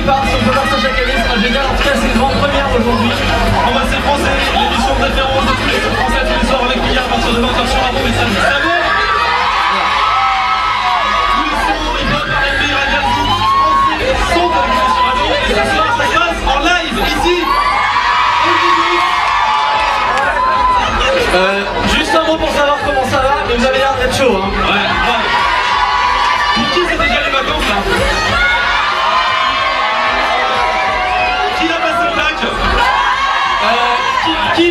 départ sur chaque année. En tout cas, c'est grande première aujourd'hui. On va français, l'émission de référence de tous les français tous les soirs avec à partir de 20h sur et. Euh, juste un mot pour savoir comment ça va, mais vous avez l'air d'être chaud. Hein.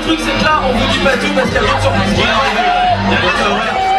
le truc c'est que là on vous dit pas tout parce qu'il y a d'autres surprises qui arrivent.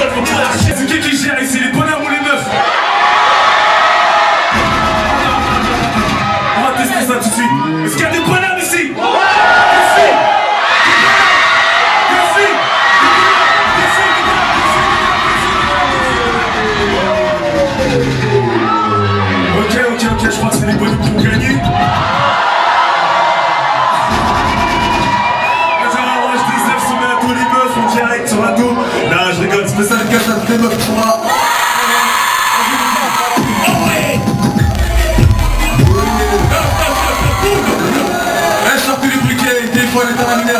C'est qui qui gère ici, les bonheurs ou les meufs On va tester ça tout de. Est-ce qu'il y a des bonheurs ici je crois que c'est les bonheurs pour gagner. développement. Un champion lubriqué, des fois déterminé